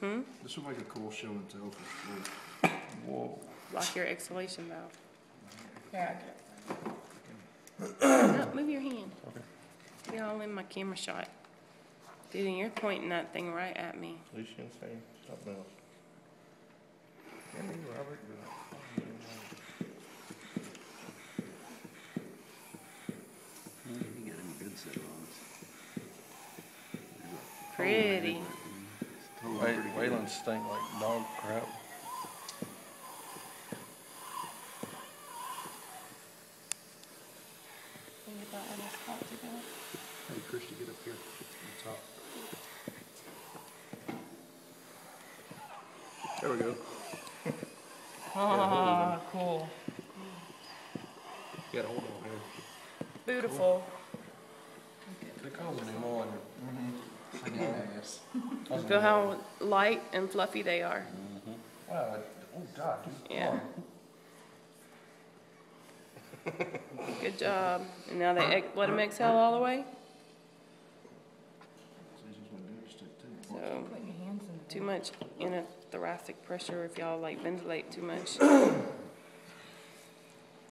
Hmm? This will make a cool show and tell for sure. Whoa. Lock your exhalation valve. Yeah. No, move your hand. Okay. Get all in my camera shot. Dude, and you're pointing that thing right at me. At least you didn't say something else. Yeah, me, Robert, but- You got him a good set of eyes. Pretty. Wait, Wayland stink like dog crap. Hey, Christie, get up here on top. There we go. Ah, cool. You gotta hold on here. Beautiful. They're calling him on. Yes. Feel how light and fluffy they are. Wow, oh God. Yeah. Good job. And now they ex- let them exhale all the way. So Put your hands in the too much in a thoracic pressure if y'all like ventilate too much.